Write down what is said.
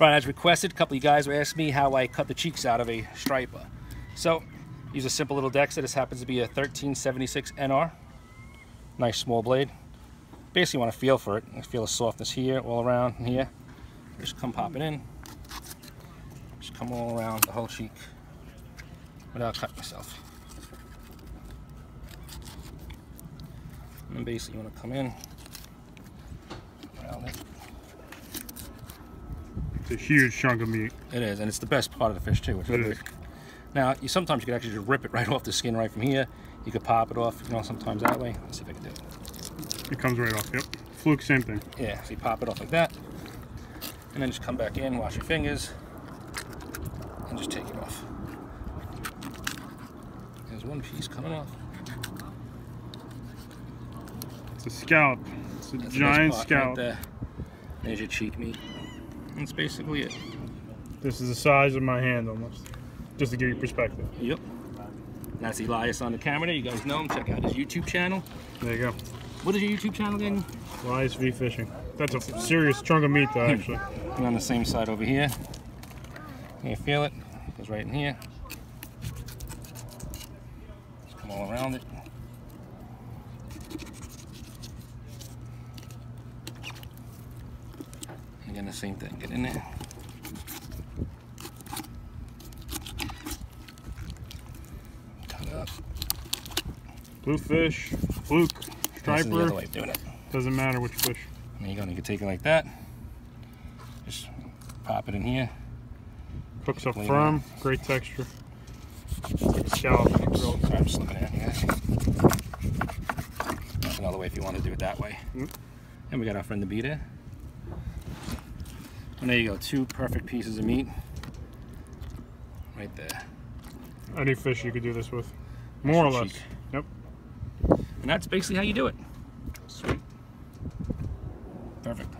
Right, as requested, a couple of you guys were asking me how I cut the cheeks out of a striper. So, use a simple little Dexter. This happens to be a 1376 NR. Nice small blade. Basically want to feel for it. I feel the softness here, all around here. Just come pop it in. Just come all around the whole cheek without cutting myself. And basically you want to come in around it. It's a huge chunk of meat. It is, and it's the best part of the fish too. It's It is. Now, you sometimes you could actually just rip it right off the skin right from here. You could pop it off, you know, sometimes that way. Let's see if I can do it. It comes right off. Yep. Fluke, same thing. Yeah, so you pop it off like that, and then just come back in, wash your fingers, and just take it off. There's one piece coming off. It's a scallop. It's a That's giant right scallop. there. There's your cheek meat. That's basically it. this is the size of my hand almost. Just to give you perspective. Yep. That's Elias on the camera there. You guys know him. Check out his YouTube channel. There you go. What is your YouTube channel again? Elias V Fishing. That's a serious chunk of meat though, hmm. actually. And on the same side over here. Can you feel it? Goes right in here. Just come all around it. Again, the same thing. Get in there. Cut up. Bluefish, fluke, This is the striper. other way of doing it. Doesn't matter which fish. There you go. You can take it like that. Just pop it in here. Hooks up firm, great texture. It's like a scallop. I'm at you guys. That's another way if you want to do it that way. Mm. And we got our friend the beta. And there you go, two perfect pieces of meat right there. Any fish you could do this with, more fish or less. Cheek. Yep. And that's basically how you do it. Sweet. Perfect.